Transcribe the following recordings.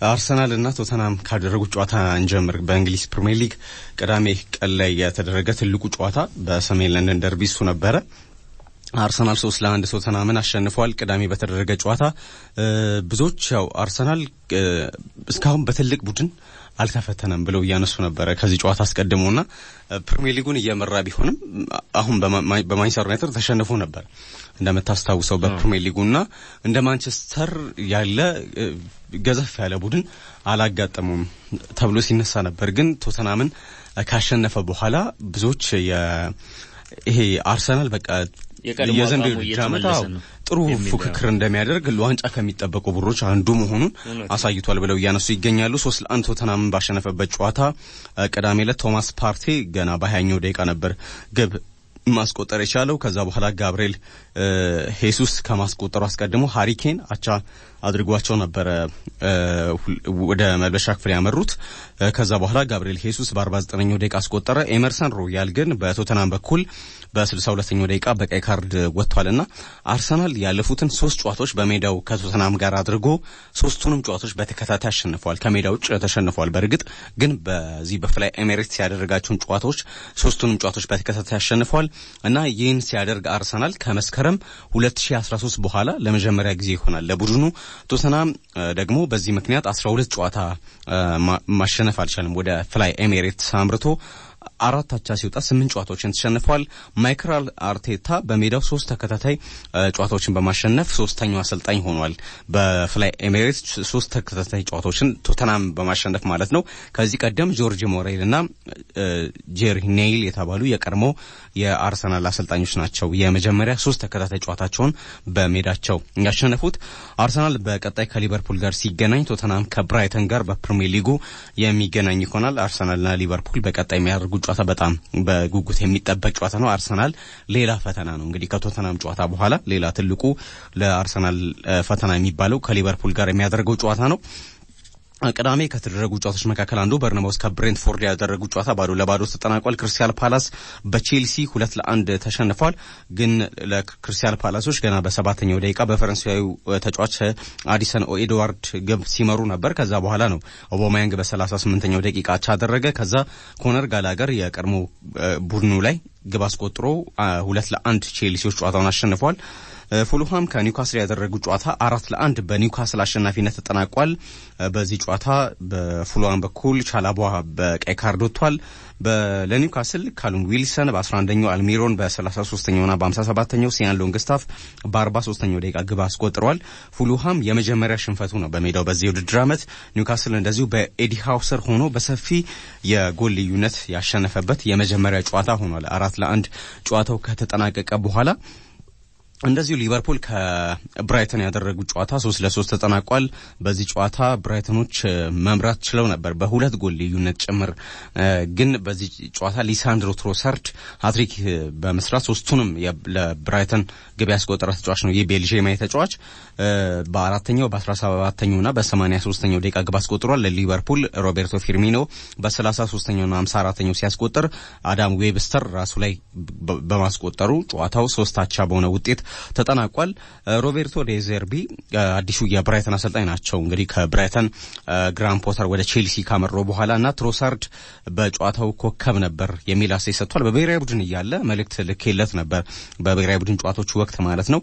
አርሰናል እና ቶተናም ካደረጉት ጨዋታ እንጀምር። በእንግሊዝ ፕሪምየር ሊግ ቅዳሜ ቀን ላይ የተደረገ ትልቁ ጨዋታ በሰሜን ለንደን ደርቢ እሱ ነበረ። አርሰናል ሶስት ለአንድ ቶተናምን አሸንፏል። ቅዳሜ በተደረገ ጨዋታ ብዙዎች ያው አርሰናል እስካሁን በትልቅ ቡድን አልተፈተነም ብለው እያነሱ ነበረ ከዚህ ጨዋታ አስቀድሞና ፕሪሚየር ሊጉን እየመራ ቢሆንም አሁን በማንቸስተር ዩናይትድ ተሸንፎ ነበር እንደምታስታውሰው በፕሪሚየር ሊጉና እንደ ማንቸስተር ያለ ገዘፍ ያለ ቡድን አላጋጠሙም ተብሎ ሲነሳ ነበር። ግን ቶተናምን ካሸነፈ በኋላ ብዙዎች ይሄ አርሰናል በቃ የዘንድሮ ዓመት ጥሩ ፉክክር እንደሚያደርግ ለዋንጫ ከሚጠበቁ ቡድኖች አንዱ መሆኑን አሳይቷል ብለው እያነሱ ይገኛሉ። ሶስት ለአንድ ቶተናምን ባሸነፈበት ጨዋታ ቅዳሜ ዕለት ቶማስ ፓርቴ ገና በሀያኛው ደቂቃ ነበር ግብ ማስቆጠር የቻለው። ከዛ በኋላ ጋብርኤል ሄሱስ ከማስቆጠሩ አስቀድሞ ሃሪ ኬን አቻ አድርጓቸው ነበረ ወደ መልበሻ ክፍል ያመሩት። ከዛ በኋላ ጋብርኤል ሄሱስ በ49ኛው ደቂቃ አስቆጠረ። ኤመርሰን ሮያል ግን በቶተናም በኩል በ62ኛው ደቂቃ በቀይ ካርድ ወጥቷልና አርሰናል ያለፉትን ሶስት ጨዋታዎች በሜዳው ከቶተናም ጋር አድርጎ ሶስቱንም ጨዋታዎች በተከታታይ አሸንፏል። ከሜዳ ውጭ ተሸንፏል። በእርግጥ ግን በዚህ በፍላይ ኤሜሬትስ ያደረጋቸውን ጨዋታዎች ሶስቱንም ጨዋታዎች በተከታታይ አሸንፏል እና ይህን ሲያደርግ አርሰናል ከመስከረም 2013 በኋላ ለመጀመሪያ ጊዜ ይሆናል ለቡድኑ ቶተናም ደግሞ በዚህ ምክንያት 12 ጨዋታ ማሸነፍ አልቻለም። ወደ ፍላይ ኤሜሬትስ አምርቶ አራት አቻ ሲወጣ ስምንት ጨዋታዎችን ተሸንፏል። ማይክል አርቴታ በሜዳው ሶስት ተከታታይ ጨዋታዎችን በማሸነፍ ሶስተኛው አሰልጣኝ ሆኗል። በፍላይ ኤሜሬትስ ሶስት ተከታታይ ጨዋታዎችን ቶተናም በማሸነፍ ማለት ነው። ከዚህ ቀደም ጆርጅ ሞሬል እና ጄሪ ኔይል የተባሉ የቀድሞ የአርሰናል አሰልጣኞች ናቸው የመጀመሪያ ሶስት ተከታታይ ጨዋታቸውን በሜዳቸው ያሸነፉት። አርሰናል በቀጣይ ከሊቨርፑል ጋር ሲገናኝ፣ ቶተናም ከብራይተን ጋር በፕሪሚየር ሊጉ የሚገናኝ ይሆናል። አርሰናልና ሊቨርፑል በቀጣይ የሚያደርጉት ጨዋታ በጣም በጉጉት የሚጠበቅ ጨዋታ ነው። አርሰናል ሌላ ፈተና ነው እንግዲህ ከቶተናም ጨዋታ በኋላ ሌላ ትልቁ ለአርሰናል ፈተና የሚባለው ከሊቨርፑል ጋር የሚያደርገው ጨዋታ ነው። ቅዳሜ ከተደረጉ ጨዋታዎች መካከል አንዱ በርነማውስ ከብሬንትፎርድ ያደረጉ ጨዋታ ባዶ ለባዶ ተጠናቋል። ክሪስታል ፓላስ በቼልሲ ሁለት ለአንድ ተሸንፏል። ግን ለክሪስታል ፓላሶች ገና በሰባተኛው ደቂቃ በፈረንሳዊ ተጫዋች ኦድሰን ኤድዋርድ ግብ ሲመሩ ነበር። ከዛ በኋላ ነው ኦባማያንግ በሰላሳ ስምንተኛው ደቂቃ አቻ አደረገ። ከዛ ኮነር ጋላገር የቀድሞ ቡድኑ ላይ ግብ አስቆጥሮ ሁለት ለአንድ ቼልሲዎች ጨዋታውን አሸንፏል። ፉልሃም ከኒውካስል ያደረጉት ጨዋታ አራት ለአንድ በኒውካስል አሸናፊነት ተጠናቋል። በዚህ ጨዋታ በፉልሃም በኩል ቻላቧ በቀይ ካርድ ወጥቷል። ለኒውካስል ካሉም ዊልሰን በ11ኛው አልሚሮን በ33ኛውና በ57ኛው ሲያን ሎንግስታፍ በ43ኛው ደቂቃ ግብ አስቆጥረዋል። ፉልሃም የመጀመሪያ ሽንፈቱ ነው በሜዳው በዚህ የውድድር ዓመት። ኒውካስል እንደዚሁ በኤዲ ሃው ስር ሆኖ በሰፊ የጎል ልዩነት ያሸነፈበት የመጀመሪያ ጨዋታ ሆኗል። አራት ለአንድ ጨዋታው ከተጠናቀቀ በኋላ እንደዚሁ ሊቨርፑል ከብራይተን ያደረጉት ጨዋታ ሶስት ለሶስት ተጠናቋል። በዚህ ጨዋታ ብራይተኖች መምራት ችለው ነበር በሁለት ጎል ልዩነት ጭምር። ግን በዚህ ጨዋታ ሊያንድሮ ትሮሳርድ ሀትሪክ በመስራት ሶስቱንም ለብራይተን ግብ ያስቆጠረ ተጫዋች ነው። ይህ ቤልጅየማዊ ተጫዋች በአራተኛው በአስራ ሰባተኛውና በሰማኒያ ሶስተኛው ደቂቃ ግብ አስቆጥሯል። ለሊቨርፑል ሮቤርቶ ፊርሚኖ በሰላሳ ሶስተኛውና ሀምሳ አራተኛው ሲያስቆጥር አዳም ዌብስተር ራሱ ላይ በማስቆጠሩ ጨዋታው ሶስት አቻ በሆነ ውጤት ተጠናቋል። ሮቤርቶ ዴዘርቢ አዲሱ የብራይተን አሰልጣኝ ናቸው። እንግዲህ ከብራይተን ግራሃም ፖተር ወደ ቼልሲ ካመሩ በኋላ እና ትሮሳርድ በጨዋታው ኮከብ ነበር የሚል አስተያየት ሰጥቷል። በብሔራዊ ቡድን እያለ መልእክት ልኬለት ነበር። በብሔራዊ ቡድን ጨዋታዎቹ ወቅት ማለት ነው።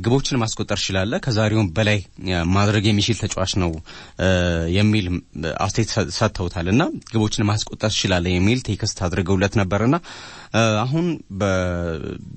ግቦችን ማስቆጠር ይችላል፣ ከዛሬውም በላይ ማድረግ የሚችል ተጫዋች ነው የሚል አስተያየት ሰጥተውታል እና ግቦችን ማስቆጠር ይችላል የሚል text አድርገውለት ነበርና አሁን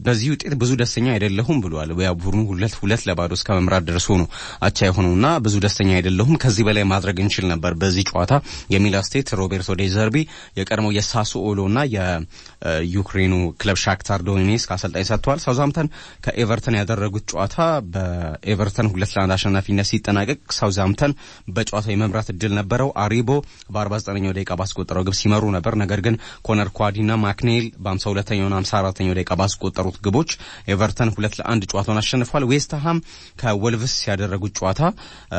በዚህ ውጤት ብዙ ደስተኛ አይደለሁም ብሏል። ያው ቡድኑ ሁለት ሁለት ለባዶ እስከ መምራት ደርሶ ነው አቻ የሆነውና ብዙ ደስተኛ አይደለሁም፣ ከዚህ በላይ ማድረግ እንችል ነበር በዚህ ጨዋታ የሚል አስተያየት ሮቤርቶ ዴዘርቢ የቀድሞው የሳሱኦሎና የዩክሬኑ ክለብ ሻክታር ዶኔትስክ አሰልጣኝ ሰጥተዋል። ሳውዛምተን ከኤቨርተን ያደረጉት ጨዋታ በኤቨርተን ሁለት ለአንድ አሸናፊነት ሲጠናቀቅ ሳውዛምተን በጨዋታው የመምራት እድል ነበረው። አሪቦ በ49ኛው ደቂቃ ባስቆጠረው ግብ ሲመሩ ነበር። ነገር ግን ኮነር ኳዲና ማክኔል በ52ኛውና 54ኛው ደቂቃ ባስቆጠሩት ግቦች ኤቨርተን ሁለት ለአንድ ጨዋታውን አሸንፏል። ዌስትሃም ከወልቭስ ያደረጉት ጨዋታ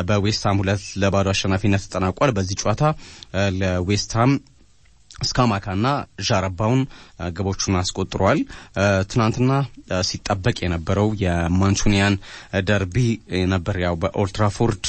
በዌስትሃም ሁለት ለባዶ አሸናፊነት ተጠናቋል። በዚህ ጨዋታ ለዌስትሃም ስካማካና ዣረባውን ግቦቹን አስቆጥሯል። ትናንትና ሲጠበቅ የነበረው የማንቹኒያን ደርቢ ነበር። ያው በኦልትራፎርድ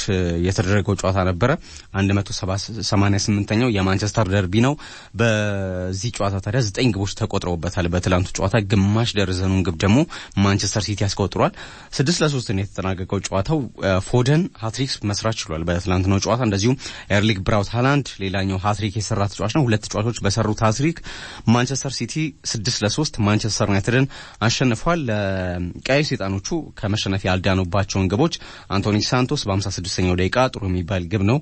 የተደረገው ጨዋታ ነበረ። 188ኛው የማንቸስተር ደርቢ ነው። በዚህ ጨዋታ ታዲያ ዘጠኝ ግቦች ተቆጥረውበታል። በትላንቱ ጨዋታ ግማሽ ደርዘኑን ግብ ደግሞ ማንቸስተር ሲቲ አስቆጥሯል። ስድስት ለሶስት ነው የተጠናቀቀው ጨዋታው። ፎደን ሀትሪክ መስራት ችሏል በትላንትናው ጨዋታ። እንደዚሁም ኤርሊንግ ብራውት ሃላንድ ሌላኛው ሀትሪክ የሰራ ተጫዋች ነው። ሁለት ተጫዋቾች በሰሩት ሀትሪክ ማንቸስተር ሲቲ ስድስት ለሶስት ማንቸስተር ዩናይትድን አሸንፏል። ቀይ ሰይጣኖቹ ከመሸነፍ ያልዳኑባቸውን ግቦች አንቶኒ ሳንቶስ በሀምሳ ስድስተኛው ደቂቃ ጥሩ የሚባል ግብ ነው።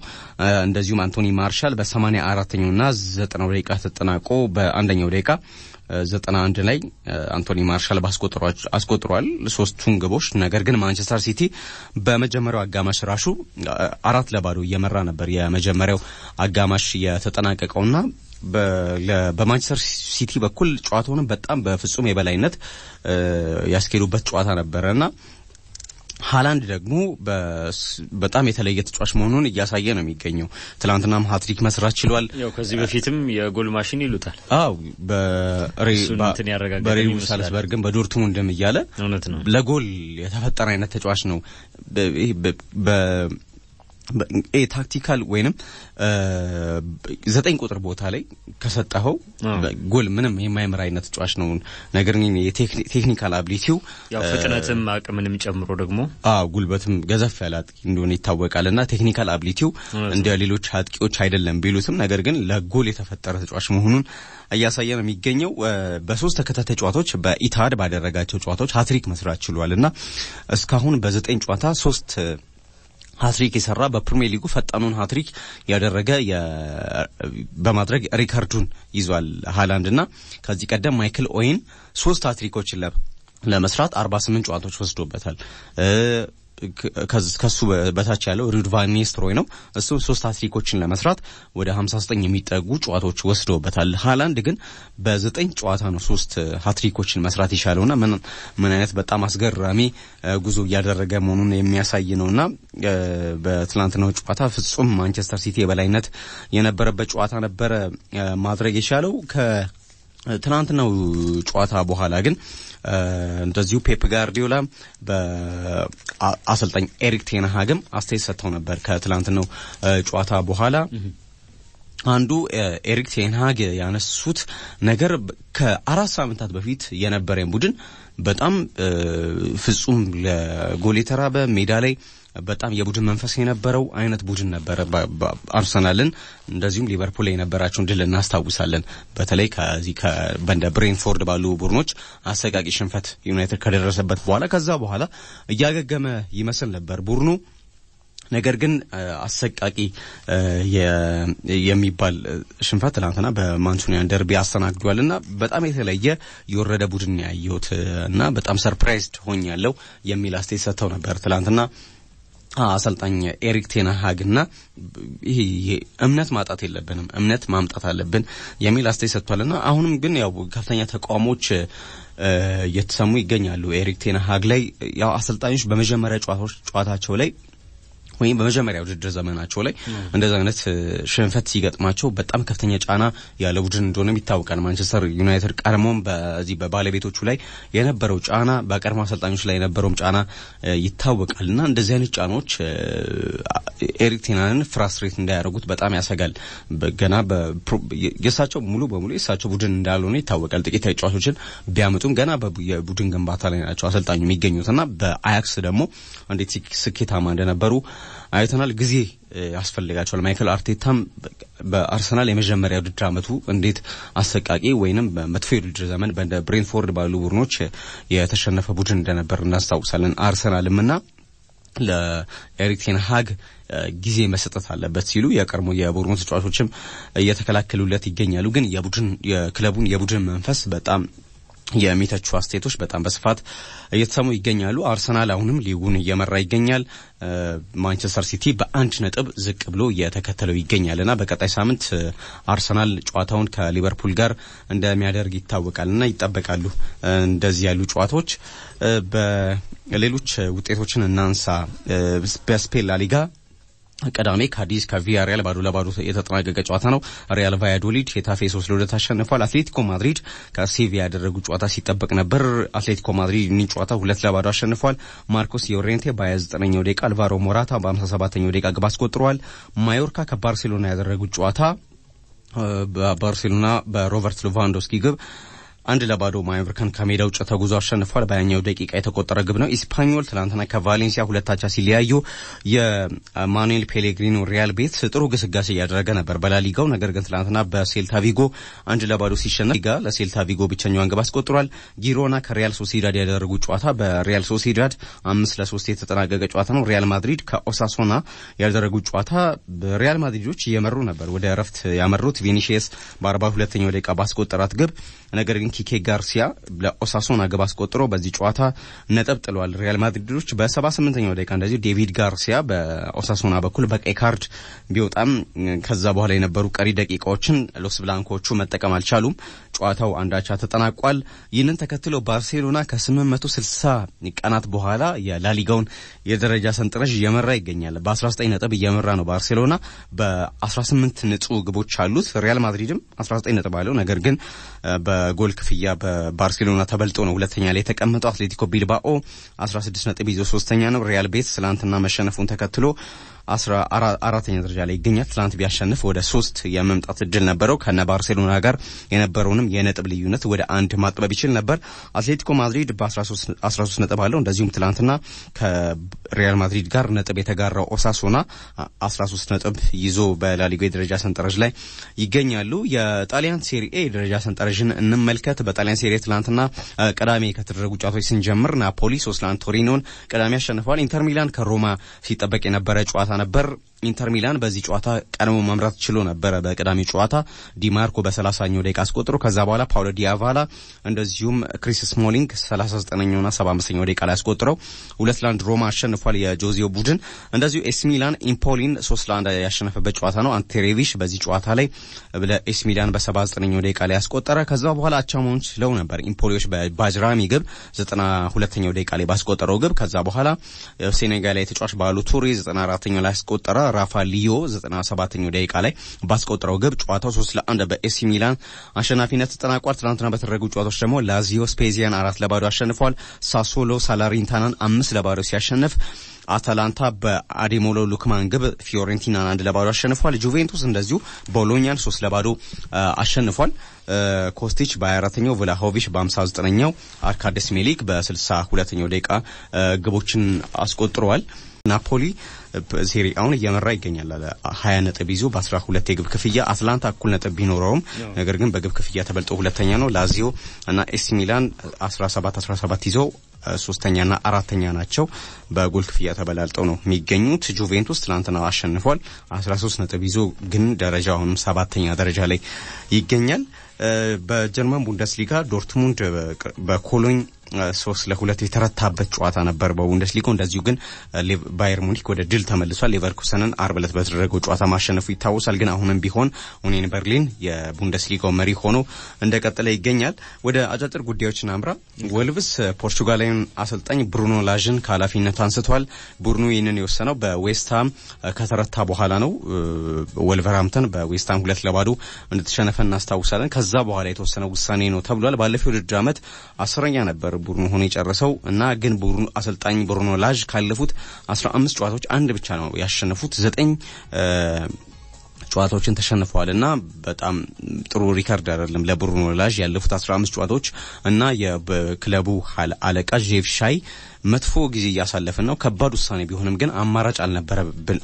እንደዚሁም አንቶኒ ማርሻል በሰማኒያ አራተኛውና ዘጠናው ደቂቃ ተጠናቆ በአንደኛው ደቂቃ ዘጠና አንድ ላይ አንቶኒ ማርሻል አስቆጥሯል ሶስቱን ግቦች። ነገር ግን ማንቸስተር ሲቲ በመጀመሪያው አጋማሽ ራሱ አራት ለባዶ እየመራ ነበር የመጀመሪያው አጋማሽ የተጠናቀቀውና በማንቸስተር ሲቲ በኩል ጨዋታውንም በጣም በፍጹም የበላይነት ያስኬዱበት ጨዋታ ነበረ እና ሃላንድ ደግሞ በጣም የተለየ ተጫዋች መሆኑን እያሳየ ነው የሚገኘው። ትናንትናም ሀትሪክ መስራት ችሏል። ከዚህ በፊትም የጎል ማሽን ይሉታል። አዎ በሬድ ቡል ሳልዝበርግም በዶርትሙንድም እያለ ለጎል የተፈጠረ አይነት ተጫዋች ነው። tactical ወይንም ዘጠኝ ቁጥር ቦታ ላይ ከሰጠኸው ጎል ምንም የማይምር አይነት ተጫዋች ነው። ነገር ግን የ technical ability ው ፍጥነትም አቅምንም ጨምሮ ደግሞ ጉልበትም ገዘፍ ያለ አጥቂ እንደሆነ ይታወቃል እና technical ability ው እንደ ሌሎች አጥቂዎች አይደለም ቢሉትም ነገር ግን ለጎል የተፈጠረ ተጫዋች መሆኑን እያሳየ ነው የሚገኘው። በሶስት ተከታታይ ጨዋታዎች በኢቲሃድ ባደረጋቸው ጨዋታዎች ሀትሪክ መስራት ችሏል እና እስካሁን በዘጠኝ ጨዋታ ሶስት ሀትሪክ የሰራ በፕሪሚየር ሊጉ ፈጣኑን ሀትሪክ ያደረገ በማድረግ ሪከርዱን ይዟል ሃላንድ እና ከዚህ ቀደም ማይክል ኦዌን ሶስት ሀትሪኮችን ለመስራት አርባ ስምንት ጨዋታዎች ወስዶበታል። ከሱ በታች ያለው ሩድ ቫን ኒስተልሮይ ነው። እሱ ሶስት ሀትሪኮችን ለመስራት ወደ 59 የሚጠጉ ጨዋታዎች ወስደውበታል። ሃላንድ ግን በዘጠኝ ጨዋታ ነው ሶስት ሀትሪኮችን መስራት የቻለውና ምን አይነት በጣም አስገራሚ ጉዞ እያደረገ መሆኑን የሚያሳይ ነውና በትላንትናው ጨዋታ ፍጹም ማንቸስተር ሲቲ የበላይነት የነበረበት ጨዋታ ነበረ ማድረግ የቻለው ከትናንትናው ጨዋታ በኋላ ግን እንደዚሁ ፔፕ ጋርዲዮላ በአሰልጣኝ ኤሪክ ቴንሃግም አስተያየት ሰጥተው ነበር ከትላንትናው ጨዋታ በኋላ። አንዱ ኤሪክ ቴንሃግ ያነሱት ነገር ከአራት ሳምንታት በፊት የነበረን ቡድን በጣም ፍጹም ለጎል የተራበ ሜዳ ላይ በጣም የቡድን መንፈስ የነበረው አይነት ቡድን ነበረ። አርሰናልን እንደዚሁም ሊቨርፑል የነበራቸውን ድል እናስታውሳለን። በተለይ ከዚህ በእንደ ብሬንትፎርድ ባሉ ቡድኖች አሰቃቂ ሽንፈት ዩናይትድ ከደረሰበት በኋላ ከዛ በኋላ እያገገመ ይመስል ነበር ቡድኑ። ነገር ግን አሰቃቂ የሚባል ሽንፈት ትናንትና በማንቹኒያን ደርቢ አስተናግዷል እና በጣም የተለየ የወረደ ቡድን ያየሁት እና በጣም surprised ሆኛለሁ የሚል አስተያየት ሰጥተው ነበር ትናንትና አሰልጣኝ ኤሪክ ቴንሃግና ይሄ እምነት ማጣት የለብንም እምነት ማምጣት አለብን የሚል አስተያየት ሰጥቷልና አሁንም ግን ያው ከፍተኛ ተቃውሞች እየተሰሙ ይገኛሉ። ኤሪክ ቴንሃግ ላይ ያው አሰልጣኞች በመጀመሪያ ጨዋታቸው ላይ ወይም በመጀመሪያ ውድድር ዘመናቸው ላይ እንደዚህ አይነት ሽንፈት ሲገጥማቸው በጣም ከፍተኛ ጫና ያለ ቡድን እንደሆነም ይታወቃል። ማንቸስተር ዩናይትድ ቀድሞም በዚህ በባለቤቶቹ ላይ የነበረው ጫና በቀድሞ አሰልጣኞች ላይ የነበረውም ጫና ይታወቃል እና እንደዚህ አይነት ጫናዎች ኤሪክ ቴንሃግን frustrate እንዳያደርጉት በጣም ያሰጋል። ገና የእሳቸው ሙሉ በሙሉ የእሳቸው ቡድን እንዳልሆነ ይታወቃል። ጥቂት ተጫዋቾችን ቢያመጡም ገና የቡድን ግንባታ ላይ ናቸው አሰልጣኙ የሚገኙት እና በአያክስ ደግሞ እንዴት ስኬታማ እንደነበሩ አይተናል። ጊዜ ያስፈልጋቸዋል። ሚኬል አርቴታም በአርሰናል የመጀመሪያ ውድድር ዓመቱ እንዴት አሰቃቂ ወይንም በመጥፎ የውድድር ዘመን በእንደ ብሬንትፎርድ ባሉ ቡድኖች የተሸነፈ ቡድን እንደነበር እናስታውሳለን። አርሰናልም እና ለኤሪክ ቴን ሃግ ጊዜ መሰጠት አለበት ሲሉ የቀድሞ የቡድኑ ተጫዋቾችም እየተከላከሉለት ይገኛሉ። ግን የቡድን የክለቡን የቡድን መንፈስ በጣም የሚተቹ አስተያየቶች በጣም በስፋት እየተሰሙ ይገኛሉ። አርሰናል አሁንም ሊጉን እየመራ ይገኛል። ማንቸስተር ሲቲ በአንድ ነጥብ ዝቅ ብሎ እየተከተለው ይገኛልና በቀጣይ ሳምንት አርሰናል ጨዋታውን ከሊቨርፑል ጋር እንደሚያደርግ ይታወቃልና ይጠበቃሉ እንደዚህ ያሉ ጨዋታዎች። በሌሎች ውጤቶችን እናንሳ። በስፔን ላሊጋ ቅዳሜ ካዲዝ ከቪያሪያል ባዶ ለባዶ የተጠናቀቀ ጨዋታ ነው። ሪያል ቫያዶሊድ ሄታፌ ሶስት ለሁለት አሸንፏል። አትሌቲኮ ማድሪድ ከሴቪያ ያደረጉ ጨዋታ ሲጠበቅ ነበር። አትሌቲኮ ማድሪድ ይሄን ጨዋታ ሁለት ለባዶ አሸንፏል። ማርኮስ ዮሬንቴ በ29ኛው ደቂቃ፣ አልቫሮ ሞራታ በ57ኛው ደቂቃ ግብ አስቆጥረዋል። ማዮርካ ከባርሴሎና ያደረጉት ጨዋታ በባርሴሎና በሮበርት ሌቫንዶስኪ ግብ አንድ ለባዶ ማዮርካን ከሜዳ ውጭ ተጉዞ አሸንፏል። በሃያኛው ደቂቃ የተቆጠረ ግብ ነው። ኢስፓኞል ትናንትና ከቫሌንሲያ ሁለት አቻ ሲለያዩ የማኑኤል ፔሌግሪኖ ሪያል ቤቲስ ጥሩ ግስጋሴ እያደረገ ነበር በላሊጋው። ነገር ግን ትናንትና በሴልታ ቪጎ አንድ ለባዶ ሲሸነፍ ሊጋ ለሴልታ ቪጎ ብቸኛዋን ግብ አስቆጥሯል። ጊሮና ከሪያል ሶሲዳድ ያደረጉ ጨዋታ በሪያል ሶሲዳድ አምስት ለሶስት የተጠናቀቀ ጨዋታ ነው። ሪያል ማድሪድ ከኦሳሱና ያደረጉት ጨዋታ ሪያል ማድሪዶች እየመሩ ነበር ወደ እረፍት ያመሩት ቪኒሺየስ በአርባ ሁለተኛው ደቂቃ ባስቆጠራት ግብ ነገር ግን ኪኬ ጋርሲያ ለኦሳሶና ግብ አስቆጥሮ በዚህ ጨዋታ ነጥብ ጥሏል። ሪያል ማድሪዶች በሰባ ስምንተኛው ደቂቃ እንደዚሁ ዴቪድ ጋርሲያ በኦሳሶና በኩል በቀይ ካርድ ቢወጣም ከዛ በኋላ የነበሩ ቀሪ ደቂቃዎችን ሎስ ብላንኮቹ መጠቀም አልቻሉም። ጨዋታው አንድ አቻ ተጠናቋል። ይህንን ተከትሎ ባርሴሎና ከ860 ቀናት በኋላ የላሊጋውን የደረጃ ሰንጠረዥ እየመራ ይገኛል። በ19 ነጥብ እየመራ ነው ባርሴሎና በ18 ንጹህ ግቦች አሉት። ሪያል ማድሪድም 19 ነጥብ አለው። ነገር ግን በጎል ክፍያ በባርሴሎና ተበልጦ ነው ሁለተኛ ላይ የተቀመጠው። አትሌቲኮ ቢልባኦ 16 ነጥብ ይዞ ሶስተኛ ነው። ሪያል ቤት ትላንትና መሸነፉን ተከትሎ አራተኛ ደረጃ ላይ ይገኛል። ትላንት ቢያሸንፍ ወደ ሶስት የመምጣት እድል ነበረው። ከነ ባርሴሎና ጋር የነበረውንም የነጥብ ልዩነት ወደ አንድ ማጥበብ ይችል ነበር። አትሌቲኮ ማድሪድ በ13 ነጥብ አለው። እንደዚሁም ትላንትና ከሪያል ማድሪድ ጋር ነጥብ የተጋራው ኦሳሶና 13 ነጥብ ይዞ በላሊጋ የደረጃ ሰንጠረዥ ላይ ይገኛሉ። የጣሊያን ሴሪኤ የደረጃ ሰንጠረዥን እንመልከት። በጣሊያን ሴሪኤ ትላንትና ቅዳሜ ከተደረጉ ጨዋታዎች ስንጀምር ናፖሊ ሶስት ለአንድ ቶሪኖን ቅዳሜ አሸንፈዋል። ኢንተር ሚላን ከሮማ ሲጠበቅ የነበረ ጨዋታ ነበር። ኢንተር ሚላን በዚህ ጨዋታ ቀድሞ መምራት ችሎ ነበረ። በቅዳሜው ጨዋታ ዲማርኮ በሰላሳኛው ደቂቃ አስቆጥሮ ከዛ በኋላ ፓውሎ ዲባላ እንደዚሁም ክሪስ ስሞሊንግ ሰላሳ ዘጠነኛውና ሰባ አምስተኛው ደቂቃ ላይ አስቆጥረው ሁለት ለአንድ ሮማ አሸንፏል። የጆዜው ቡድን እንደዚሁ ኤሲ ሚላን ኢምፖሊን ሶስት ለአንድ ያሸነፈበት ጨዋታ ነው። አንቴ ሬቢች በዚህ ጨዋታ ላይ ለኤሲ ሚላን በሰባ ዘጠነኛው ደቂቃ ላይ ያስቆጠረ ከዛ በኋላ አቻ መሆን ችለው ነበር ኢምፖሊዎች በባጅራሚ ግብ ዘጠና ሁለተኛው ደቂቃ ላይ ባስቆጠረው ግብ ከዛ በኋላ ሴኔጋላዊ ተጫዋች ባሎ ቱሬ ዘጠና አራተኛው ላይ ያስቆጠረ ራፋ ሊያኦ 97ኛው ደቂቃ ላይ ባስቆጠረው ግብ ጨዋታው 3 ለአንድ በኤሲ ሚላን አሸናፊነት ተጠናቋል። ትናንትና በተደረጉ ጨዋታዎች ደግሞ ላዚዮ ስፔዚያን አራት ለባዶ አሸንፏል። ሳሶሎ ሳላሪንታናን አምስት ለባዶ ሲያሸንፍ አታላንታ በአዴሞላ ሉክማን ግብ ፊዮሬንቲናን አንድ ለባዶ አሸንፏል። ጁቬንቱስ እንደዚሁ ቦሎኛን ሶስት ለባዶ አሸንፏል። ኮስቲች በ24ኛው ቭላሆቪች በ59ኛው አርካዲየስ ሚሊክ በ62ኛው ደቂቃ ግቦችን አስቆጥረዋል። ናፖሊ ሴሪአውን እየመራ ይገኛል። ሀያ ነጥብ ይዞ በአስራ ሁለት የግብ ክፍያ አታላንታ እኩል ነጥብ ቢኖረውም ነገር ግን በግብ ክፍያ ተበልጦ ሁለተኛ ነው። ላዚዮ እና ኤሲ ሚላን አስራ ሰባት አስራ ሰባት ይዘው ሶስተኛና አራተኛ ናቸው። በጎል ክፍያ ተበላልጠው ነው የሚገኙት። ጁቬንቱስ ትናንትና አሸንፏል። አስራ ሶስት ነጥብ ይዞ ግን ደረጃ አሁንም ሰባተኛ ደረጃ ላይ ይገኛል። በጀርመን ቡንደስሊጋ ዶርትሙንድ በኮሎኝ ሶስት ለሁለት የተረታበት ጨዋታ ነበር በቡንደስሊጋው። እንደዚሁ ግን ባየርን ሙኒክ ወደ ድል ተመልሷል። ሌቨርኩሰንን አርብ ዕለት በተደረገው ጨዋታ ማሸነፉ ይታወሳል። ግን አሁንም ቢሆን ኡኒየን በርሊን የቡንደስሊጋው መሪ ሆኖ እንደቀጠለ ይገኛል። ወደ አጫጭር ጉዳዮች እናምራ። ወልቭስ ፖርቹጋላዊን አሰልጣኝ ብሩኖ ላዥን ከኃላፊነት አንስቷል። ቡድኑ ይህንን የወሰነው በዌስትሃም ከተረታ በኋላ ነው። ወልቨርሃምተን በዌስትሃም ሁለት ለባዶ እንደተሸነፈ እናስታውሳለን። ከዛ በኋላ የተወሰነ ውሳኔ ነው ተብሏል። ባለፈው የውድድር ዓመት አስረኛ ነበር ቡድኑ ሆኖ የጨረሰው እና ግን ቡድኑ አሰልጣኝ ብሩኖ ላዥ ካለፉት አስራ አምስት ጨዋታዎች አንድ ብቻ ነው ያሸነፉት ዘጠኝ ጨዋታዎችን ተሸንፈዋል እና በጣም ጥሩ ሪከርድ አይደለም ለብሩኖ ላዥ ያለፉት አስራ አምስት ጨዋታዎች እና የክለቡ አለቃ ጄፍ ሺ መጥፎ ጊዜ እያሳለፍን ነው። ከባድ ውሳኔ ቢሆንም ግን አማራጭ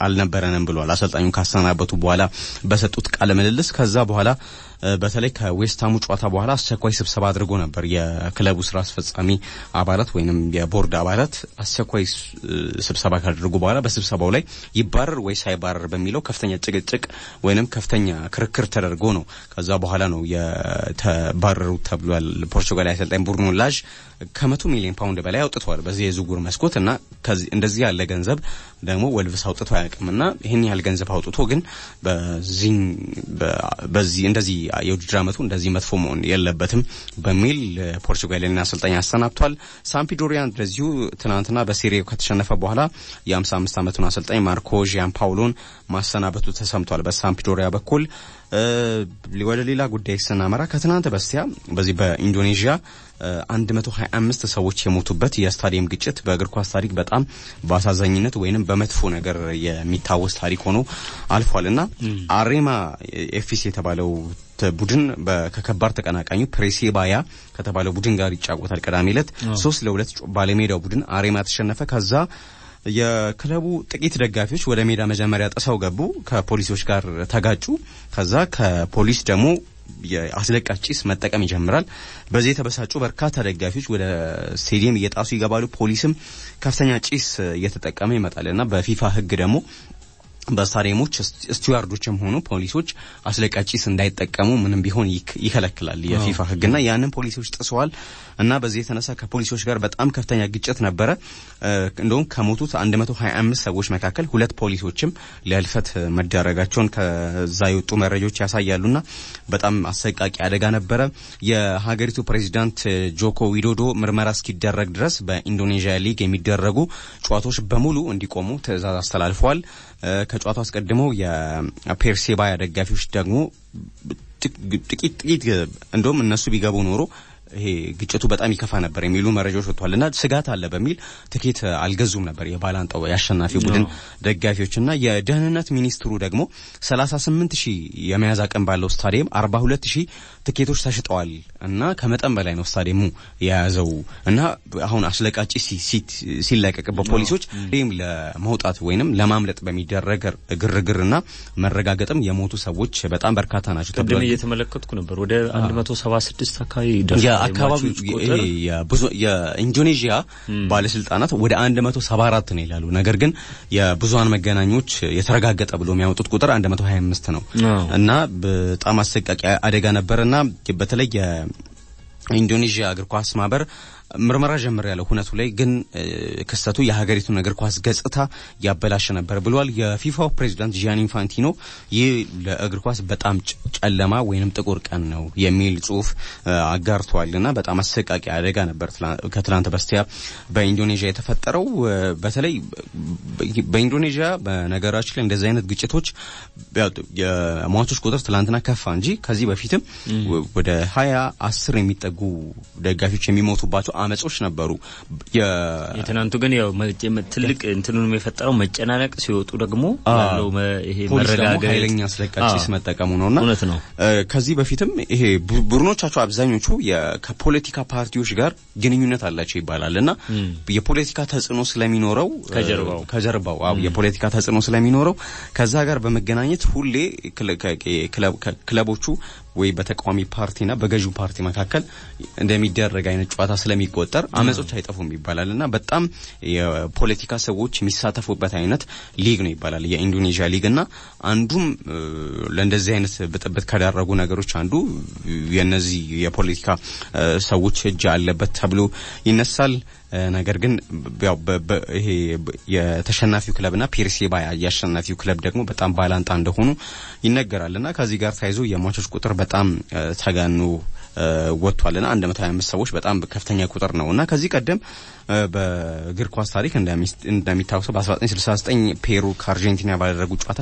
አልነበረንም ብሏል አሰልጣኙ ካሰናበቱ በኋላ በሰጡት ቃለ ምልልስ። ከዛ በኋላ በተለይ ከዌስትሃሙ ጨዋታ በኋላ አስቸኳይ ስብሰባ አድርጎ ነበር። የክለቡ ስራ አስፈጻሚ አባላት ወይንም የቦርድ አባላት አስቸኳይ ስብሰባ ካደረጉ በኋላ በስብሰባው ላይ ይባረር ወይስ አይባረር በሚለው ከፍተኛ ጭቅጭቅ ወይንም ከፍተኛ ክርክር ተደርጎ ነው ከዛ በኋላ ነው የተባረሩት ተብሏል። ፖርቹጋል አሰልጣኝ ብሩኖ ላዥ ከመቶ ሚሊዮን ፓውንድ በላይ አውጥተዋል በዚህ የዝውውር መስኮት እና እንደዚህ ያለ ገንዘብ ደግሞ ወልቭስ አውጥቶ አያውቅም እና ይህን ያህል ገንዘብ አውጥቶ ግን በዚህ በዚህ እንደዚህ የውድድር ዓመቱ እንደዚህ መጥፎ መሆን የለበትም በሚል ፖርቹጋልን አሰልጣኝ አሰናብቷል። ሳምፒዶሪያ እንደዚሁ ትናንትና በሴሪው ከተሸነፈ በኋላ የ55 ዓመቱን አሰልጣኝ ማርኮ ዣን ፓውሎን ማሰናበቱ ተሰምቷል። በሳምፒዶሪያ በኩል ወደ ሌላ ጉዳይ ስናመራ ከትናንት በስቲያ በዚህ በኢንዶኔዥያ 125 ሰዎች የሞቱበት የስታዲየም ግጭት በእግር ኳስ ታሪክ በጣም በአሳዛኝነት ወይንም በመጥፎ ነገር የሚታወስ ታሪክ ሆኖ አልፏል እና አሬማ ኤፍሲ የተባለው ቡድን ከከባድ ተቀናቃኙ ፕሬሴባያ ከተባለው ቡድን ጋር ይጫወታል። ቅዳሜ ዕለት ሶስት ለሁለት ባለሜዳው ቡድን አሬማ ተሸነፈ። ከዛ የክለቡ ጥቂት ደጋፊዎች ወደ ሜዳ መጀመሪያ ጥሰው ገቡ፣ ከፖሊሶች ጋር ተጋጩ። ከዛ ከፖሊስ ደግሞ የአስለቃሽ ጭስ መጠቀም ይጀምራል። በዚህ የተበሳጩ በርካታ ደጋፊዎች ወደ ስቴዲየም እየጣሱ ይገባሉ። ፖሊስም ከፍተኛ ጭስ እየተጠቀመ ይመጣል እና በፊፋ ሕግ ደግሞ በስታዲየሞች ስቲዋርዶችም ሆኑ ፖሊሶች አስለቃሽ ጭስ እንዳይጠቀሙ ምንም ቢሆን ይከለክላል የፊፋ ሕግና ያንን ፖሊሶች ጥሰዋል እና በዚህ የተነሳ ከፖሊሶች ጋር በጣም ከፍተኛ ግጭት ነበረ። እንደውም ከሞቱት 125 ሰዎች መካከል ሁለት ፖሊሶችም ለህልፈት መዳረጋቸውን ከዛ የወጡ መረጃዎች ያሳያሉና በጣም አሰቃቂ አደጋ ነበረ። የሀገሪቱ ፕሬዚዳንት ጆኮ ዊዶዶ ምርመራ እስኪደረግ ድረስ በኢንዶኔዥያ ሊግ የሚደረጉ ጨዋታዎች በሙሉ እንዲቆሙ ትዕዛዝ አስተላልፈዋል። ከጨዋታው አስቀድመው የፔርሴባያ ደጋፊዎች ደግሞ ጥቂት ጥቂት እንደውም እነሱ ቢገቡ ኖሮ ይሄ ግጭቱ በጣም ይከፋ ነበር የሚሉ መረጃዎች ወጥቷል እና ስጋት አለ በሚል ትኬት አልገዙም ነበር የባላንጣው የአሸናፊ ቡድን ደጋፊዎች እና የደህንነት ሚኒስትሩ ደግሞ 38 ሺህ የመያዝ አቅም ባለው ስታዲየም 42 ሺህ ትኬቶች ተሽጠዋል እና ከመጠን በላይ ነው ስታዲየሙ የያዘው እና አሁን አስለቃጭ ሲለቀቅ በፖሊሶች ይህም ለመውጣት ወይንም ለማምለጥ በሚደረግ ግርግርና መረጋገጥም የሞቱ ሰዎች በጣም በርካታ ናቸው ቅድም እየተመለከትኩ ነበር። ወደ 176 አካባቢ ደርሷል የአካባቢው የኢንዶኔዥያ ባለስልጣናት ወደ 174 ነው ይላሉ። ነገር ግን የብዙሃን መገናኛዎች የተረጋገጠ ብሎ የሚያወጡት ቁጥር 125 ነው እና በጣም አሰቃቂ አደጋ ነበርና በተለይ የኢንዶኔዥያ እግር ኳስ ማህበር ምርመራ ጀምሪያለው ሁነቱ ላይ ግን ክስተቱ የሀገሪቱን እግር ኳስ ገጽታ ያበላሸ ነበር ብሏል። የፊፋው ፕሬዚዳንት ጂያን ኢንፋንቲኖ ይህ ለእግር ኳስ በጣም ጨለማ ወይንም ጥቁር ቀን ነው የሚል ጽሁፍ አጋርተዋል እና በጣም አሰቃቂ አደጋ ነበር ከትላንት በስቲያ በኢንዶኔዥያ የተፈጠረው። በተለይ በኢንዶኔዥያ በነገራችን ላይ እንደዚህ አይነት ግጭቶች የሟቾች ቁጥር ትላንትና ከፋ እንጂ ከዚህ በፊትም ወደ ሀያ አስር የሚጠጉ ደጋፊዎች የሚሞቱባቸው አመጾች ነበሩ። የትናንቱ ግን ያው ትልቅ እንትኑንም የፈጠረው መጨናነቅ ሲወጡ ደግሞ ያለው ይሄ ኃይለኛ አስለቃሽ ጭስ መጠቀሙ ነውና እውነት ነው። ከዚህ በፊትም ይሄ ቡድኖቻቸው አብዛኞቹ ከፖለቲካ ፓርቲዎች ጋር ግንኙነት አላቸው ይባላል እና የፖለቲካ ተጽዕኖ ስለሚኖረው ከጀርባው የፖለቲካ ተጽዕኖ ስለሚኖረው ከዛ ጋር በመገናኘት ሁሌ ክለቦቹ ወይ በተቃዋሚ ፓርቲና በገዢው ፓርቲ መካከል እንደሚደረግ አይነት ጨዋታ ስለሚቆጠር አመጾች አይጠፉም ይባላል እና በጣም የፖለቲካ ሰዎች የሚሳተፉበት አይነት ሊግ ነው ይባላል የኢንዶኔዥያ ሊግ እና አንዱም ለእንደዚህ አይነት ብጥብጥ ከዳረጉ ነገሮች አንዱ የነዚህ የፖለቲካ ሰዎች እጅ አለበት ተብሎ ይነሳል። ነገር ግን ያው ይሄ የተሸናፊው ክለብና ፔርሴባ የአሸናፊው ክለብ ደግሞ በጣም ባላንጣ እንደሆኑ ይነገራልና ከዚህ ጋር ተያይዞ የሟቾች ቁጥር በጣም ተጋኖ ወጥቷልና 125 ሰዎች በጣም ከፍተኛ ቁጥር ነው እና ከዚህ ቀደም በእግር ኳስ ታሪክ እንደሚታወሰው በ1969 ፔሩ ከአርጀንቲና ባደረጉ ጨዋታ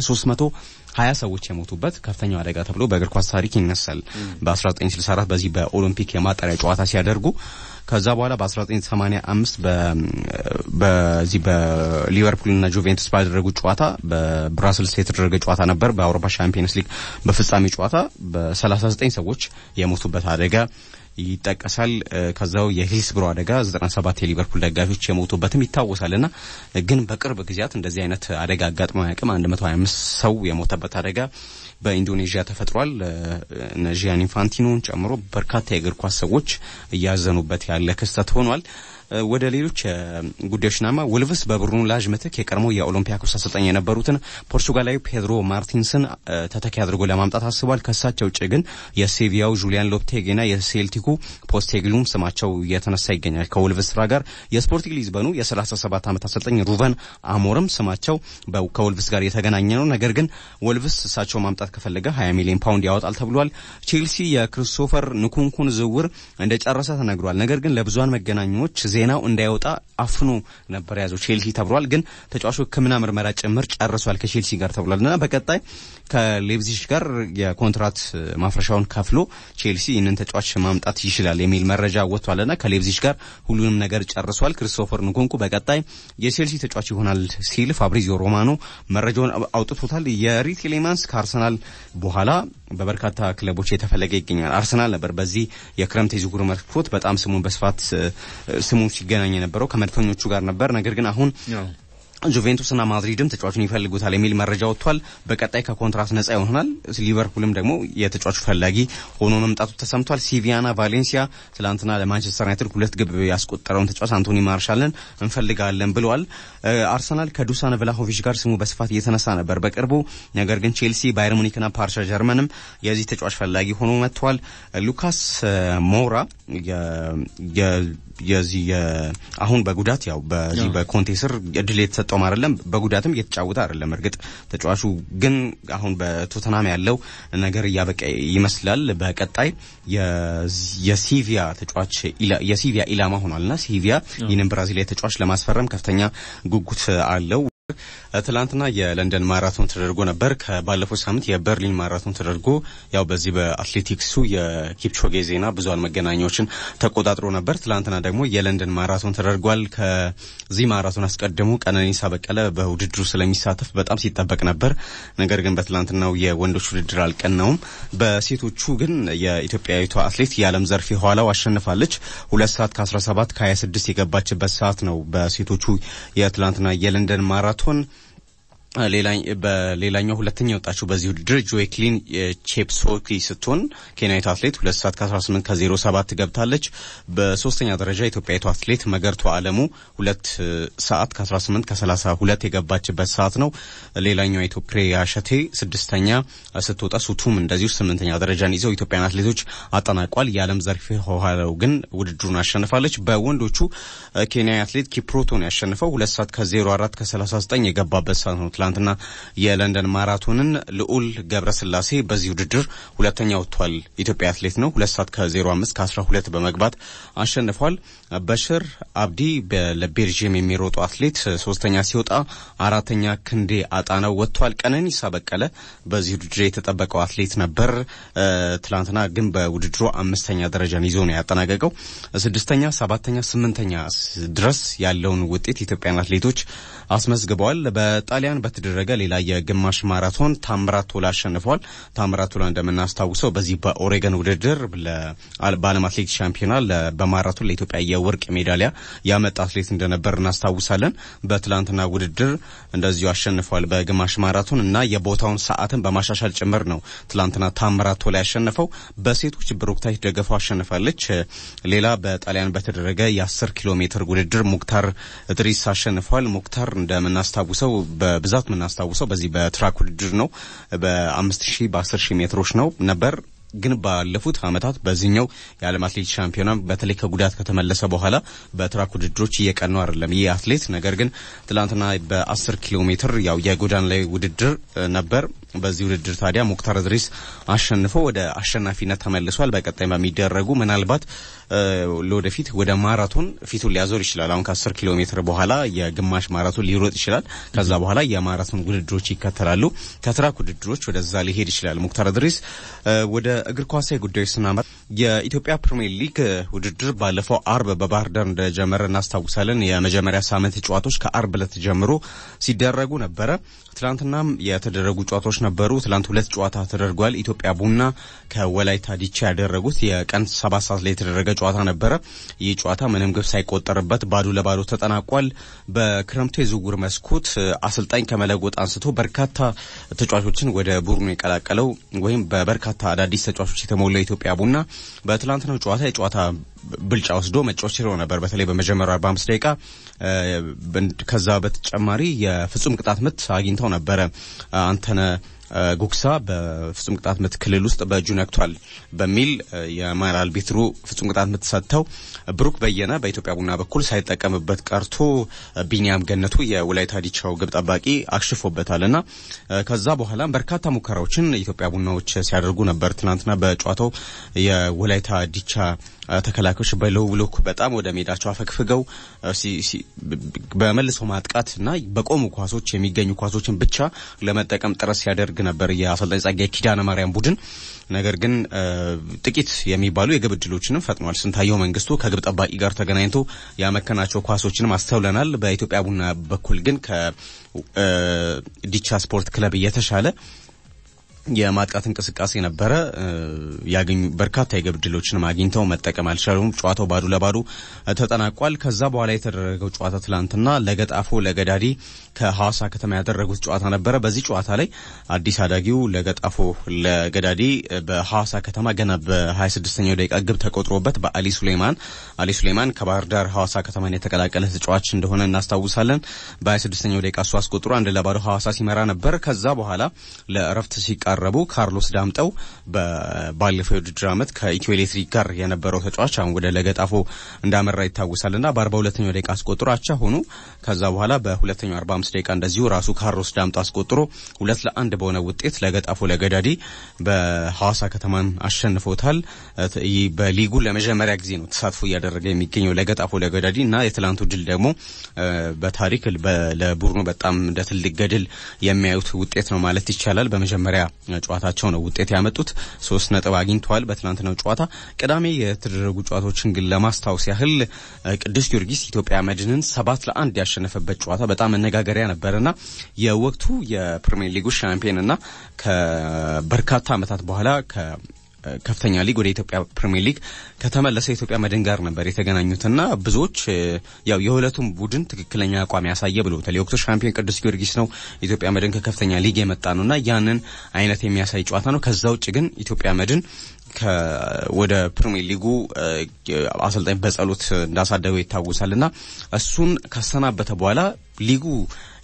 320 ሰዎች የሞቱበት ከፍተኛው አደጋ ተብሎ በእግር ኳስ ታሪክ ይነሳል። በ1964 በዚህ በኦሎምፒክ የማጣሪያ ጨዋታ ሲያደርጉ ከዛ በኋላ በ1985 በዚህ በሊቨርፑልና ጁቬንቱስ ባደረጉት ጨዋታ በብራስልስ የተደረገ ጨዋታ ነበር። በአውሮፓ ሻምፒየንስ ሊግ በፍጻሜ ጨዋታ በ39 ሰዎች የሞቱበት አደጋ ይጠቀሳል። ከዛው የሂልስብሮ አደጋ 97 የሊቨርፑል ደጋፊዎች የሞቱበትም ይታወሳልና ግን በቅርብ ጊዜያት እንደዚህ አይነት አደጋ አጋጥሞ አያውቅም። 125 ሰው የሞተበት አደጋ በኢንዶኔዥያ ተፈጥሯል። ጂያን ኢንፋንቲኖን ጨምሮ በርካታ የእግር ኳስ ሰዎች እያዘኑበት ያለ ክስተት ሆኗል። ወደ ሌሎች ጉዳዮች እናምራ ውልቭስ በብሩኖ ላዥ ምትክ የቀድሞ የኦሎምፒያኮስ አሰልጣኝ የነበሩትን ፖርቹጋላዊ ፔድሮ ማርቲንስን ተተኪ አድርጎ ለማምጣት አስቧል። ከሳቸው ውጭ ግን የሴቪያው ጁሊያን ሎፕቴጊና የሴልቲኩ ፖስቴኮግሉም ስማቸው እየተነሳ ይገኛል። ከውልቭስ ስራ ጋር የስፖርቲንግ ሊዝበኑ የ37 ዓመት አሰልጣኝ ሩበን አሞርም ስማቸው ከውልቭስ ጋር የተገናኘ ነው። ነገር ግን ወልቭስ እሳቸው ማምጣት ከፈለገ 20 ሚሊዮን ፓውንድ ያወጣል ተብሏል። ቼልሲ የክሪስቶፈር ንኩንኩን ዝውውር እንደጨረሰ ተነግሯል። ነገር ግን ለብዙሃን መገናኛዎች ዜናው እንዳይወጣ አፍኖ ነበር ያዘው ቼልሲ ተብሏል። ግን ተጫዋቹ ሕክምና ምርመራ ጭምር ጨርሷል ከቼልሲ ጋር ተብሏል እና በቀጣይ ከሌፕዚሽ ጋር የኮንትራት ማፍረሻውን ከፍሎ ቼልሲ ይህንን ተጫዋች ማምጣት ይችላል የሚል መረጃ ወጥቷልና ከሌፕዚሽ ጋር ሁሉንም ነገር ጨርሷል። ክሪስቶፈር ንኩንኩ በቀጣይ የቼልሲ ተጫዋች ይሆናል ሲል ፋብሪዚዮ ሮማኖ መረጃውን አውጥቶታል። ዩሪ ቴሌማንስ ከአርሰናል በኋላ በበርካታ ክለቦች የተፈለገ ይገኛል። አርሰናል ነበር በዚህ የክረምት የዝውውር መስኮት በጣም ስሙን በስፋት ስሙን ሲገናኝ የነበረው ከመድፈኞቹ ጋር ነበር። ነገር ግን አሁን ጁቬንቱስና ማድሪድም ተጫዋቹን ይፈልጉታል የሚል መረጃ ወጥቷል። በቀጣይ ከኮንትራት ነጻ ይሆናል። ሊቨርፑልም ደግሞ የተጫዋቹ ፈላጊ ሆኖ መምጣቱ ተሰምቷል። ሲቪያና ቫሌንሲያ ትላንትና ለማንቸስተር ዩናይትድ ሁለት ግብ ያስቆጠረውን ተጫዋች አንቶኒ ማርሻልን እንፈልጋለን ብለዋል። አርሰናል ከዱሳን ቭላሆቪች ጋር ስሙ በስፋት እየተነሳ ነበር በቅርቡ። ነገር ግን ቼልሲ፣ ባየር ሙኒክና ፓሪስ ጀርመንም የዚህ ተጫዋች ፈላጊ ሆኖ መጥተዋል። ሉካስ ሞራ የዚህ አሁን በጉዳት ያው በዚህ በኮንቴ ስር እድል የተሰጠውም አይደለም፣ በጉዳትም እየተጫወተ አይደለም። እርግጥ ተጫዋቹ ግን አሁን በቶተናም ያለው ነገር እያበቀ ይመስላል። በቀጣይ የሲቪያ ተጫዋች የሲቪያ ኢላማ ሆኗልና ሲቪያ ይህንን ብራዚላዊ ተጫዋች ለማስፈረም ከፍተኛ ጉጉት አለው። ትላንትና የለንደን ማራቶን ተደርጎ ነበር። ከባለፈው ሳምንት የበርሊን ማራቶን ተደርጎ ያው በዚህ በአትሌቲክሱ የኪፕቾጌ ዜና ብዙሃን መገናኛዎችን ተቆጣጥሮ ነበር። ትላንትና ደግሞ የለንደን ማራቶን ተደርጓል። ከዚህ ማራቶን አስቀድሞ ቀነኒሳ በቀለ በውድድሩ ስለሚሳተፍ በጣም ሲጠበቅ ነበር። ነገር ግን በትላንትናው የወንዶች ውድድር አልቀናውም። በሴቶቹ ግን የኢትዮጵያዊቷ አትሌት የዓለም ዘርፌ ኋላው አሸንፋለች። ሁለት ሰዓት ከ17 ከ26 የገባችበት ሰዓት ነው በሴቶቹ የትላንትና የለንደን ማራቶን በሌላኛው ሁለተኛ የወጣችው በዚህ ውድድር ጆይክሊን ቼፕሶኪ ስትሆን ኬንያዊቱ አትሌት ሁለት ሰዓት ከ18 ከዜሮ ሰባት ገብታለች። በሶስተኛ ደረጃ ኢትዮጵያዊቱ አትሌት መገርቱ አለሙ ሁለት ሰዓት ከ18 ከ32 የገባችበት ሰዓት ነው። ሌላኛው ኢትዮጵያ ሸቴ ስድስተኛ ስትወጣ፣ ሱቱም እንደዚሁ ስምንተኛ ደረጃን ይዘው ኢትዮጵያን አትሌቶች አጠናቋል። የዓለም ዘርፌ ሆሃለው ግን ውድድሩን አሸንፋለች። በወንዶቹ ኬንያዊ አትሌት ኪፕሮቶን ያሸንፈው ሁለት ሰዓት ከዜሮ አራት ከ39 የገባበት ሰዓት ነው። ትላንትና የለንደን ማራቶንን ልዑል ገብረስላሴ በዚህ ውድድር ሁለተኛ ወጥቷል። ኢትዮጵያ አትሌት ነው። ሁለት ሰዓት ከዜሮ አምስት ከአስራ ሁለት በመግባት አሸንፏል። በሽር አብዲ ለቤልጅየም የሚሮጡ አትሌት ሶስተኛ ሲወጣ፣ አራተኛ ክንዴ አጣነው ወጥቷል። ቀነኒሳ በቀለ በዚህ ውድድር የተጠበቀው አትሌት ነበር። ትላንትና ግን በውድድሩ አምስተኛ ደረጃን ይዞ ነው ያጠናቀቀው። ስድስተኛ፣ ሰባተኛ፣ ስምንተኛ ድረስ ያለውን ውጤት ኢትዮጵያን አትሌቶች አስመዝግበዋል። በጣሊያን በተደረገ ሌላ የግማሽ ማራቶን ታምራት ቶላ አሸንፏል። ታምራት ቶላ እንደምናስታውሰው በዚህ በኦሬገን ውድድር በዓለም አትሌቲክስ ሻምፒዮና በማራቶን ለኢትዮጵያ የወርቅ ሜዳሊያ ያመጣ አትሌት እንደነበር እናስታውሳለን። በትላንትና ውድድር እንደዚሁ አሸንፏል በግማሽ ማራቶን እና የቦታውን ሰዓትን በማሻሻል ጭምር ነው ትላንትና ታምራት ቶላ ያሸነፈው። በሴቶች ብሩክታይት ደገፋው አሸንፋለች። ሌላ በጣሊያን በተደረገ የ10 ኪሎ ሜትር ውድድር ሙክታር እድሪስ አሸንፏል። ሙክታር እንደምናስታውሰው በብዛት የምናስታውሰው በዚህ በትራክ ውድድር ነው። በአምስት ሺህ በአስር ሺህ ሜትሮች ነው ነበር ግን ባለፉት ዓመታት በዚህኛው የዓለም አትሌቲክስ ሻምፒዮና በተለይ ከጉዳት ከተመለሰ በኋላ በትራክ ውድድሮች እየቀኑ አይደለም ይህ አትሌት። ነገር ግን ትላንትና በአስር ኪሎ ሜትር ያው የጎዳና ላይ ውድድር ነበር። በዚህ ውድድር ታዲያ ሙክታር እድሪስ አሸንፎ ወደ አሸናፊነት ተመልሷል። በቀጣይ በሚደረጉ ምናልባት ለወደፊት ወደ ማራቶን ፊቱን ሊያዞር ይችላል። አሁን ከአስር ኪሎ ሜትር በኋላ የግማሽ ማራቶን ሊሮጥ ይችላል። ከዛ በኋላ የማራቶን ውድድሮች ይከተላሉ። ከትራክ ውድድሮች ወደዛ ሊሄድ ይችላል ሙክታር ኢድሪስ። ወደ እግር ኳሳዊ ጉዳዮች ስናመራ የኢትዮጵያ ፕሪሚየር ሊግ ውድድር ባለፈው አርብ በባህር ዳር እንደጀመረ እናስታውሳለን። የመጀመሪያ ሳምንት ጨዋታዎች ከአርብ ዕለት ጀምሮ ሲደረጉ ነበረ። ትላንትናም የተደረጉ ጨዋታዎች ነበሩ። ትላንት ሁለት ጨዋታ ተደርጓል። ኢትዮጵያ ቡና ከወላይታ ዲቻ ያደረጉት የቀን ሰባት ሰዓት ላይ የተደረገ ጨዋታ ነበረ። ይህ ጨዋታ ምንም ግብ ሳይቆጠርበት ባዶ ለባዶ ተጠናቋል። በክረምቱ የዝውውር መስኮት አሰልጣኝ ከመለወጥ አንስቶ በርካታ ተጫዋቾችን ወደ ቡድኑ የቀላቀለው ወይም በበርካታ አዳዲስ ተጫዋቾች የተሞላው ኢትዮጵያ ቡና በትላንትናው ጨዋታ የጨዋታ ብልጫ ወስዶ መጫወት ችሎ ነበር። በተለይ በመጀመሪያው 45 ደቂቃ ከዛ በተጨማሪ የፍጹም ቅጣት ምት አግኝተው ነበረ አንተነ ጉግሳ በፍጹም ቅጣት ምት ክልል ውስጥ በእጁ ነክቷል በሚል የማር አልቢትሩ ፍጹም ቅጣት ምት ሰጥተው ብሩክ በየነ በኢትዮጵያ ቡና በኩል ሳይጠቀምበት ቀርቶ ቢኒያም ገነቱ የወላይታ ዲቻው ግብ ጠባቂ አክሽፎበታል እና ከዛ በኋላም በርካታ ሙከራዎችን ኢትዮጵያ ቡናዎች ሲያደርጉ ነበር። ትናንትና በጨዋታው የወላይታ ዲቻ ተከላካዮች በሎው ብሎክ በጣም ወደ ሜዳቸው አፈግፍገው በመልሶ ማጥቃት እና በቆሙ ኳሶች የሚገኙ ኳሶችን ብቻ ለመጠቀም ጥረት ሲያደርግ ነበር የአሰልጣኝ ጸጋዬ ኪዳነ ማርያም ቡድን። ነገር ግን ጥቂት የሚባሉ የግብ ዕድሎችንም ፈጥኗል። ስንታየው መንግስቱ ከግብ ጠባቂ ጋር ተገናኝቶ ያመከናቸው ኳሶችንም አስተውለናል። በኢትዮጵያ ቡና በኩል ግን ከዲቻ ስፖርት ክለብ እየተሻለ የማጥቃት እንቅስቃሴ ነበረ። ያገኙ በርካታ የግብ ዕድሎችንም አግኝተው መጠቀም አልቻሉም። ጨዋታው ባዶ ለባዶ ተጠናቋል። ከዛ በኋላ የተደረገው ጨዋታ ትላንትና ለገጣፎ ለገዳዲ ከሐዋሳ ከተማ ያደረጉት ጨዋታ ነበረ። በዚህ ጨዋታ ላይ አዲስ አዳጊው ለገጣፎ ለገዳዲ በሐዋሳ ከተማ ገና በ26ኛው ደቂቃ ግብ ተቆጥሮበት በአሊ ሱሌማን አሊ ሱሌማን ከባህር ዳር ሐዋሳ ከተማን የተቀላቀለ ተጫዋች እንደሆነ እናስታውሳለን። በ26ኛው ደቂቃ እሱ አስቆጥሮ አንድ ለባዶ ሐዋሳ ሲመራ ነበር። ከዛ በኋላ ለእረፍት ሲቃ ረቡ ካርሎስ ዳምጠው ባለፈው የውድድር ዓመት ከኢትዮ ኤሌክትሪክ ጋር የነበረው ተጫዋች አሁን ወደ ለገጣፎ እንዳመራ ይታወሳልና በአርባ ሁለተኛው ደቂቃ አስቆጥሮ አቻ ሆኑ። ከዛ በኋላ በሁለተኛው አርባ አምስት ደቂቃ እንደዚሁ ራሱ ካርሎስ ዳምጠው አስቆጥሮ ሁለት ለአንድ በሆነ ውጤት ለገጣፎ ለገዳዲ በሐዋሳ ከተማን አሸንፎታል። በሊጉ ለመጀመሪያ ጊዜ ነው ተሳትፎ እያደረገ የሚገኘው ለገጣፎ ለገዳዲ እና የትላንቱ ድል ደግሞ በታሪክ ለቡድኑ በጣም እንደ ትልቅ ገድል የሚያዩት ውጤት ነው ማለት ይቻላል። በመጀመሪያ ጨዋታቸው ነው ውጤት ያመጡት። ሶስት ነጥብ አግኝተዋል በትናንትናው ጨዋታ። ቅዳሜ የተደረጉ ጨዋታዎችን ግን ለማስታወስ ያህል ቅዱስ ጊዮርጊስ ኢትዮጵያ መድንን ሰባት ለአንድ ያሸነፈበት ጨዋታ በጣም መነጋገሪያ ነበርና የወቅቱ የፕሪሚየር ሊጉ ሻምፒዮንና ከበርካታ ዓመታት በኋላ ከፍተኛ ሊግ ወደ ኢትዮጵያ ፕሪሚየር ሊግ ከተመለሰ የኢትዮጵያ መድን ጋር ነበር የተገናኙትና ብዙዎች ያው የሁለቱም ቡድን ትክክለኛ አቋም ያሳየ ብለውታል። የወቅቱ ሻምፒዮን ቅዱስ ጊዮርጊስ ነው። ኢትዮጵያ መድን ከከፍተኛ ሊግ የመጣ ነውና ያንን አይነት የሚያሳይ ጨዋታ ነው። ከዛ ውጭ ግን ኢትዮጵያ መድን ወደ ፕሪሚየር ሊጉ አሰልጣኝ በጸሎት እንዳሳደገው ይታወሳልና እሱን ካሰናበተ በኋላ ሊጉ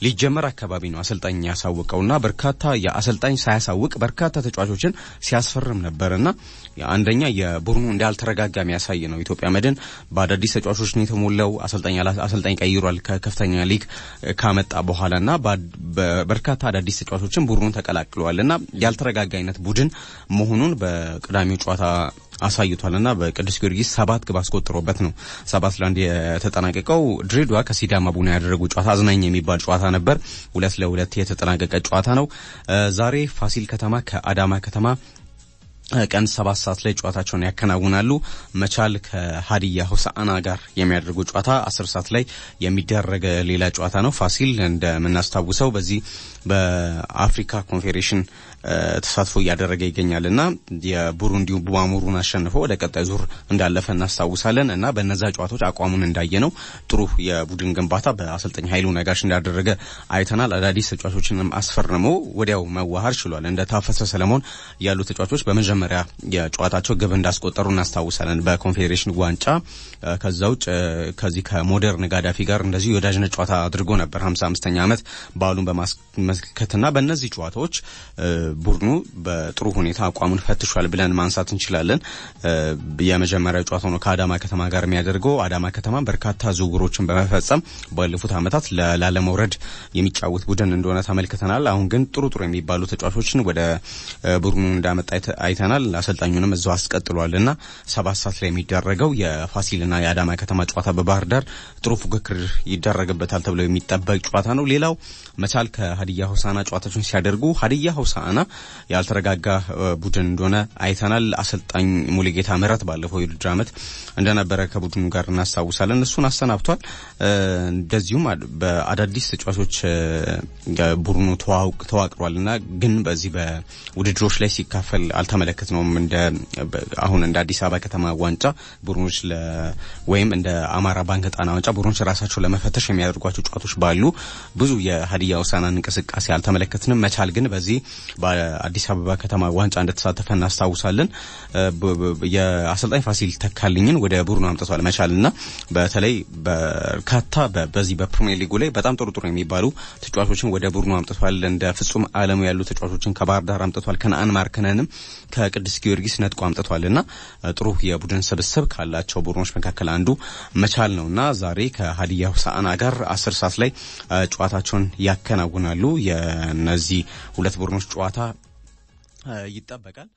ሊጀመር አካባቢ ነው አሰልጣኝ ያሳወቀውና በርካታ የአሰልጣኝ ሳያሳውቅ በርካታ ተጫዋቾችን ሲያስፈርም ነበርና አንደኛ የቡድኑ እንዳልተረጋጋ የሚያሳይ ነው። ኢትዮጵያ መድን በአዳዲስ ተጫዋቾች ነው የተሞላው። አሰልጣኝ አሰልጣኝ ቀይሯል ከከፍተኛ ሊግ ካመጣ በኋላና በርካታ አዳዲስ ተጫዋቾችን ቡድኑን ተቀላቅለዋልና ያልተረጋጋ አይነት ቡድን መሆኑን በቅዳሜው ጨዋታ አሳይቷልና በቅዱስ ጊዮርጊስ ሰባት ግብ አስቆጥሮበት ነው ሰባት ለአንድ የተጠናቀቀው። ድሬዳዋ ከሲዳማ ቡና ያደረጉ ጨዋታ አዝናኝ የሚባል ጨዋታ ነበር። ሁለት ለሁለት የተጠናቀቀ ጨዋታ ነው። ዛሬ ፋሲል ከተማ ከአዳማ ከተማ ቀን ሰባት ሰዓት ላይ ጨዋታቸውን ያከናውናሉ። መቻል ከሀዲያ ሆሳአና ጋር የሚያደርጉ ጨዋታ አስር ሰዓት ላይ የሚደረግ ሌላ ጨዋታ ነው። ፋሲል እንደምናስታውሰው በዚህ በአፍሪካ ኮንፌዴሬሽን ተሳትፎ እያደረገ ይገኛል እና የቡሩንዲው ቡማሙሩን አሸንፎ ወደ ቀጣይ ዙር እንዳለፈ እናስታውሳለን እና በነዛ ጨዋታዎች አቋሙን እንዳየ ነው ጥሩ የቡድን ግንባታ በአሰልጣኝ ኃይሉ ነጋሽ እንዳደረገ አይተናል። አዳዲስ ተጫዋቾችንም አስፈርሞ ወዲያው መዋሃር ችሏል። እንደ ታፈሰ ሰለሞን ያሉ ተጫዋቾች በመጀመሪያ የጨዋታቸው ግብ እንዳስቆጠሩ እናስታውሳለን በኮንፌዴሬሽን ዋንጫ። ከዛ ውጭ ከዚህ ከሞደርን ጋዳፊ ጋር እንደዚሁ የወዳጅነት ጨዋታ አድርጎ ነበር ሀምሳ አምስተኛ ዓመት በዓሉን በማስመልከትና በእነዚህ ጨዋታዎች ቡድኑ በጥሩ ሁኔታ አቋሙን ፈትሿል ብለን ማንሳት እንችላለን። የመጀመሪያው ጨዋታ ነው ከአዳማ ከተማ ጋር የሚያደርገው። አዳማ ከተማ በርካታ ዝውውሮችን በመፈጸም ባለፉት ዓመታት ላለመውረድ የሚጫወት ቡድን እንደሆነ ተመልክተናል። አሁን ግን ጥሩ ጥሩ የሚባሉ ተጫዋቾችን ወደ ቡድኑ እንዳመጣ አይተናል። አሰልጣኙንም እዛው አስቀጥሏል እና ሰባት ሰዓት ላይ የሚደረገው የፋሲልና የአዳማ ከተማ ጨዋታ በባህር ዳር ጥሩ ፉክክር ይደረግበታል ተብሎ የሚጠበቅ ጨዋታ ነው። ሌላው መቻል ከሀዲያ ሆሳና ጨዋታቸውን ሲያደርጉ ሀዲያ ሆሳና ያልተረጋጋ ቡድን እንደሆነ አይተናል። አሰልጣኝ ሙሉጌታ ምህረት ባለፈው የውድድር ዓመት እንደነበረ ከቡድኑ ጋር እናስታውሳለን። እሱን አሰናብቷል። እንደዚሁም በአዳዲስ ተጫዋቾች ቡድኑ ተዋቅሯል እና ግን በዚህ በውድድሮች ላይ ሲካፈል አልተመለከትነውም። እንደ አሁን እንደ አዲስ አበባ ከተማ ዋንጫ ቡድኖች ወይም እንደ አማራ ባንክ ጣና ዋንጫ ቡድኖች ራሳቸው ለመፈተሽ የሚያደርጓቸው ጨዋታዎች ባሉ ብዙ የሀዲያ ሆሳዕናን እንቅስቃሴ አልተመለከትንም። መቻል ግን በዚህ በአዲስ አበባ ከተማ ዋንጫ እንደተሳተፈ እናስታውሳለን። የአሰልጣኝ ፋሲል ተካልኝን ወደ ቡድኑ አምጥቷል መቻልና በተለይ በርካታ በዚህ በፕሪሚየር ሊጉ ላይ በጣም ጥሩ ጥሩ የሚባሉ ተጫዋቾችን ወደ ቡድኑ አምጥቷል። እንደ ፍጹም አለሙ ያሉ ተጫዋቾችን ከባህር ዳር አምጥቷል። ከነአን ማርከነንም ከቅዱስ ጊዮርጊስ ነጥቆ አምጥቷልና ጥሩ የቡድን ስብስብ ካላቸው ቡድኖች መካከል አንዱ መቻል ነውና ዛሬ ከሀዲያ ሆሳዕና ጋር አስር ሰዓት ላይ ጨዋታቸውን ያከናውናሉ። የነዚህ ሁለት ቡድኖች ጨዋታ ይጠበቃል።